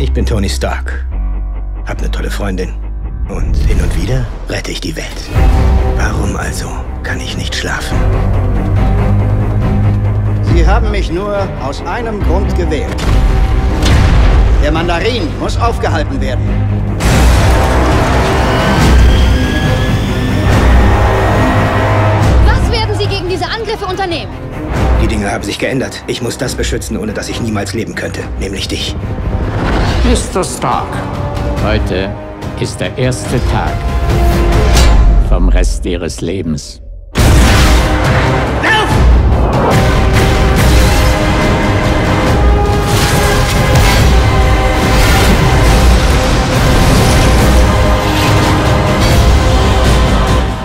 Ich bin Tony Stark. Hab eine tolle Freundin. Und hin und wieder rette ich die Welt. Warum also kann ich nicht schlafen? Sie haben mich nur aus einem Grund gewählt. Der Mandarin muss aufgehalten werden. Was werden Sie gegen diese Angriffe unternehmen? Die Dinge haben sich geändert. Ich muss das beschützen, ohne dass ich niemals leben könnte. Nämlich dich. Mr. Stark, heute ist der erste Tag vom Rest Ihres Lebens.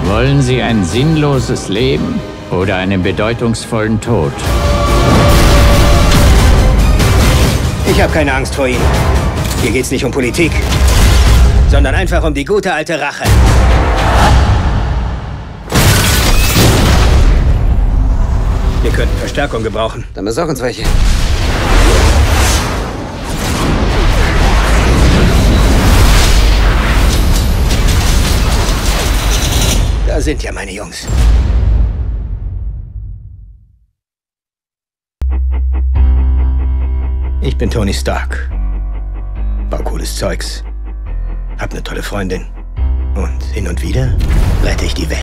Wollen Sie ein sinnloses Leben oder einen bedeutungsvollen Tod? Ich habe keine Angst vor ihm. Hier geht's nicht um Politik, sondern einfach um die gute alte Rache. Wir könnten Verstärkung gebrauchen. Dann besorg uns welche. Da sind ja meine Jungs. Ich bin Tony Stark. Cooles Zeugs. Hab eine tolle Freundin. Und hin und wieder rette ich die Welt.